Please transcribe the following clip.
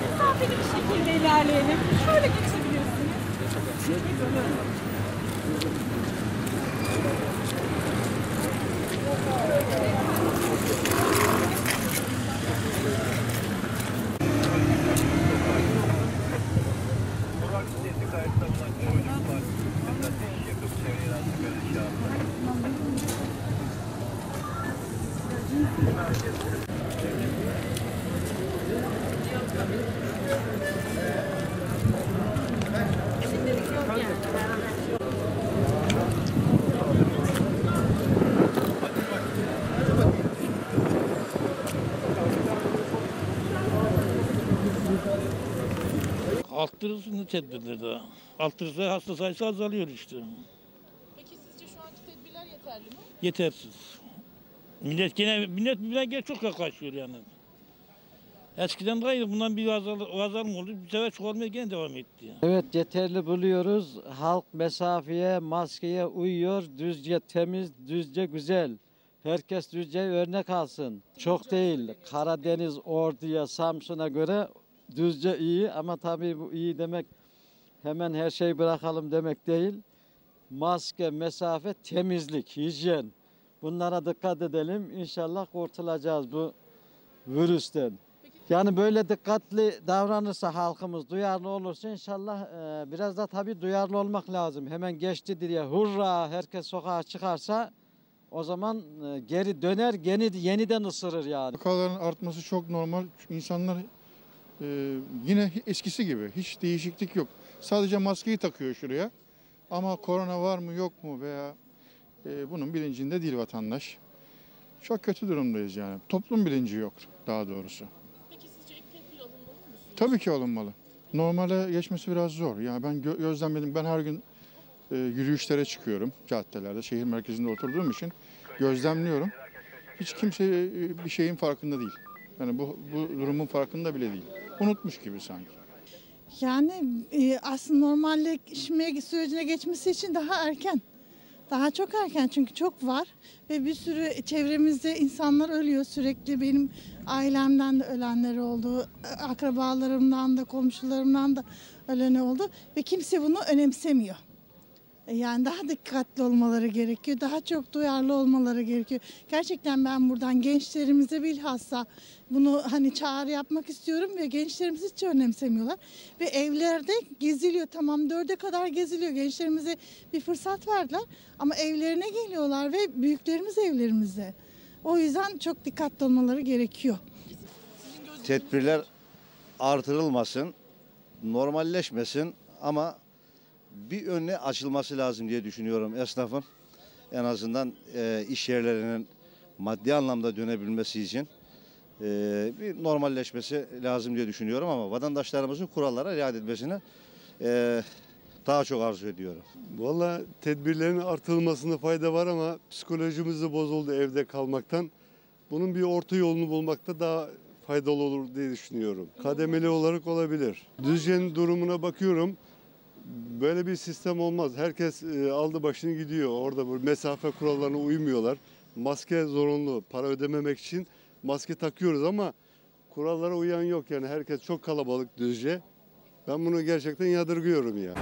mesafeli bir şekilde ilerleyelim. Şöyle geçebilirsiniz. Arttırırsın tedbirleri daha. Arttırırsa hasta sayısı azalıyor işte. Peki sizce şu anki tedbirler yeterli mi? Yetersiz. Millet gene millet birbirine çok yaklaşıyor yani. Eskiden daha. Bundan bir azal, o azalma oldu. Bir sefer çoğalmaya gene devam etti. Evet yeterli buluyoruz. Halk mesafeye, maskeye uyuyor. Düzce temiz, düzce güzel. Herkes düzce örnek alsın. Çok değil. Karadeniz, Ordu'ya, Samsun'a göre düzce iyi ama tabii bu iyi demek hemen her şeyi bırakalım demek değil. Maske, mesafe, temizlik, hijyen. Bunlara dikkat edelim. İnşallah kurtulacağız bu virüsten. Yani böyle dikkatli davranırsa halkımız, duyarlı olursa inşallah e, biraz da tabii duyarlı olmak lazım. Hemen geçti diye hurra herkes sokağa çıkarsa o zaman e, geri döner, yeni, yeniden ısırır yani. Vakaların artması çok normal. Çünkü insanlar e, yine eskisi gibi hiç değişiklik yok. Sadece maskeyi takıyor şuraya. Ama korona var mı yok mu veya e, bunun bilincinde değil vatandaş. Çok kötü durumdayız yani. Toplum bilinci yok daha doğrusu. Peki sizce ek tedbir alınmalı mı? Tabii ki alınmalı. Normale geçmesi biraz zor. Yani ben gö- gözlemledim. Ben her gün e, yürüyüşlere çıkıyorum caddelerde. Şehir merkezinde oturduğum için gözlemliyorum. Hiç kimse e, bir şeyin farkında değil. Yani bu, bu durumun farkında bile değil. Unutmuş gibi sanki. Yani e, aslında normalleşme sürecine geçmesi için daha erken. Daha çok erken çünkü çok var ve bir sürü çevremizde insanlar ölüyor sürekli. Benim ailemden de ölenler oldu, akrabalarımdan da, komşularımdan da öleni oldu ve kimse bunu önemsemiyor. E, Yani daha dikkatli olmaları gerekiyor, daha çok duyarlı olmaları gerekiyor. Gerçekten ben buradan gençlerimize bilhassa bunu hani çağrı yapmak istiyorum ve gençlerimiz hiç önemsemiyorlar. Ve evlerde geziliyor tamam dörde kadar geziliyor. Gençlerimize bir fırsat verdiler ama evlerine geliyorlar ve büyüklerimiz evlerimizde. O yüzden çok dikkatli olmaları gerekiyor. tedbirler artırılmasın, normalleşmesin ama bir önüne açılması lazım diye düşünüyorum esnafın. En azından e, iş yerlerinin maddi anlamda dönebilmesi için e, bir normalleşmesi lazım diye düşünüyorum ama vatandaşlarımızın kurallara riayet etmesini e, daha çok arzu ediyorum. Valla tedbirlerin artırılmasında fayda var ama psikolojimiz de bozuldu evde kalmaktan. Bunun bir orta yolunu bulmakta daha faydalı olur diye düşünüyorum. Kademeli olarak olabilir. Düzce'nin durumuna bakıyorum. Böyle bir sistem olmaz. Herkes e, aldı başını gidiyor. Orada bu mesafe kurallarına uymuyorlar. Maske zorunlu. Para ödememek için maske takıyoruz ama kurallara uyan yok yani. Herkes çok kalabalık Düzce. Ben bunu gerçekten yadırgıyorum ya.